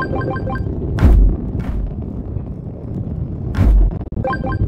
Thank you.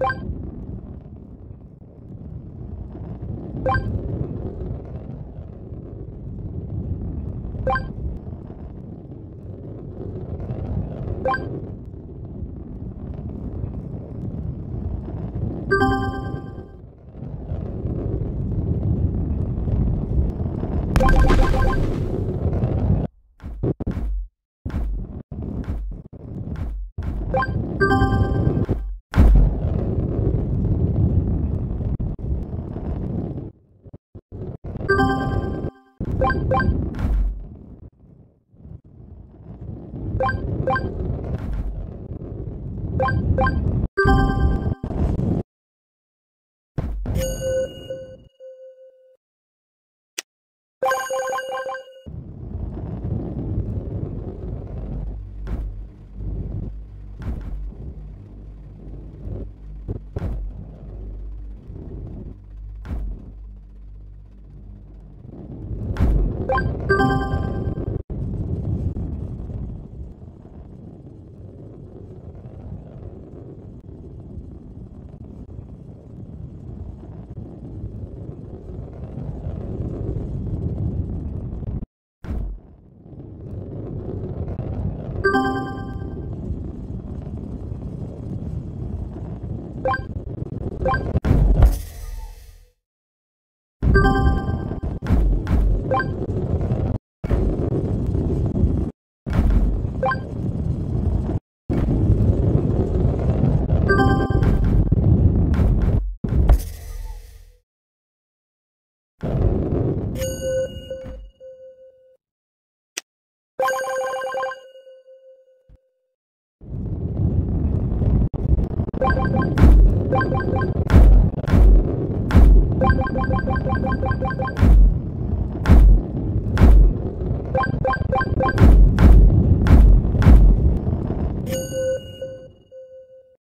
Bye. Thank you. Thank you.